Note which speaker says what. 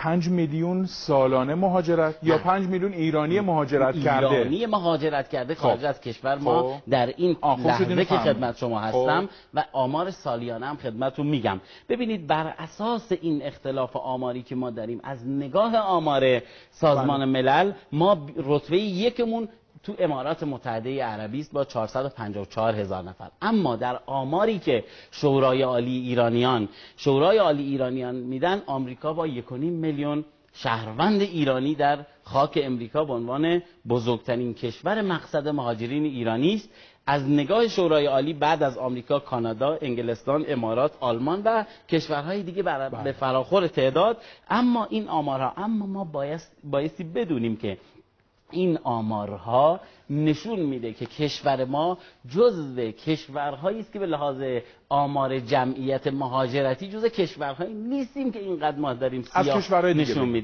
Speaker 1: 5 میلیون سالانه مهاجرت یا 5 میلیون ایرانی مهاجرت کرده
Speaker 2: ایرانی مهاجرت کرده خارج
Speaker 1: خب.
Speaker 2: از کشور ما
Speaker 1: خب.
Speaker 2: در این
Speaker 1: خب
Speaker 2: لحظه که. خدمت شما هستم و آمار سالیانه هم خدمتتون میگم ببینید بر اساس این اختلاف آماری که ما داریم از نگاه آمار سازمان ملل ما رتبه یکمون تو امارات متحده عربی است با 454 هزار نفر. اما در آماری که شورای عالی ایرانیان شورای عالی ایرانیان میدن آمریکا با 1.5 میلیون شهروند ایرانی در خاک امریکا به عنوان بزرگترین کشور مقصد مهاجرین ایرانی است. از نگاه شورای عالی بعد از آمریکا کانادا انگلستان امارات آلمان و کشورهای دیگه بر- به فراخور تعداد. اما این آمارها اما ما باید بایستی بدونیم که این آمارها نشون میده که کشور ما جزو کشورهایی است که به لحاظ آمار جمعیت مهاجرتی جزو کشورهایی نیستیم که اینقدر ما داریم
Speaker 1: از
Speaker 2: سیاه
Speaker 1: کشورهای دیگه
Speaker 2: نشون. میده